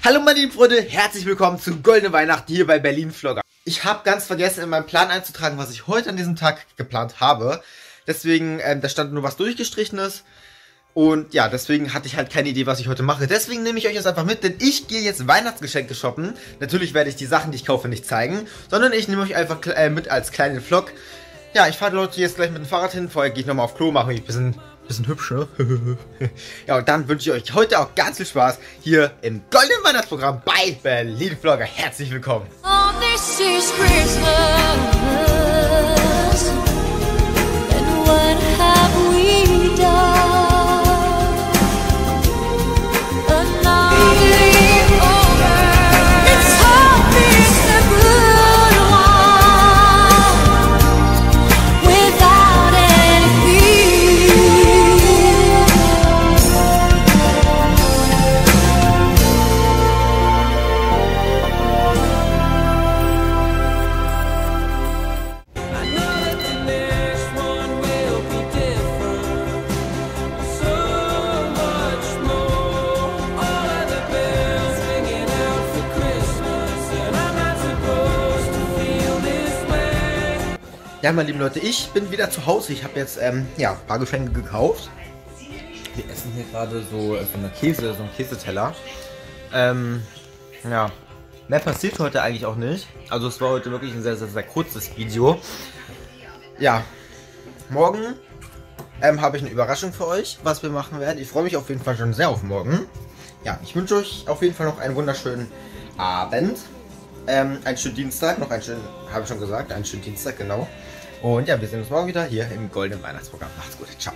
Hallo meine lieben Freunde, herzlich willkommen zu Goldene Weihnachten hier bei Berlin Vlogger. Ich habe ganz vergessen in meinem Plan einzutragen, was ich heute an diesem Tag geplant habe. Deswegen, ähm, da stand nur was durchgestrichenes. Und ja, deswegen hatte ich halt keine Idee, was ich heute mache. Deswegen nehme ich euch jetzt einfach mit, denn ich gehe jetzt Weihnachtsgeschenke shoppen. Natürlich werde ich die Sachen, die ich kaufe, nicht zeigen, sondern ich nehme euch einfach äh, mit als kleinen Vlog. Ja, ich fahre Leute jetzt gleich mit dem Fahrrad hin. Vorher gehe ich nochmal auf Klo, mache mich ein bisschen, bisschen hübsch, ne? ja, und dann wünsche ich euch heute auch ganz viel Spaß hier im Goldenen Weihnachtsprogramm bei Berlin Vlogger. Herzlich willkommen. Oh, this is Christmas. Ja, meine lieben Leute, ich bin wieder zu Hause. Ich habe jetzt ähm, ja, ein paar Geschenke gekauft. Wir essen hier gerade so, äh, Käse, so einen Käseteller. Ähm, ja. Mehr passiert heute eigentlich auch nicht. Also es war heute wirklich ein sehr, sehr, sehr kurzes Video. Ja. Morgen ähm, habe ich eine Überraschung für euch, was wir machen werden. Ich freue mich auf jeden Fall schon sehr auf morgen. Ja, ich wünsche euch auf jeden Fall noch einen wunderschönen Abend. Ähm, einen schönen Dienstag, noch einen schönen, habe ich schon gesagt, einen schönen Dienstag, genau. Und ja, wir sehen uns morgen wieder hier im goldenen Weihnachtsprogramm. Macht's gut, ciao.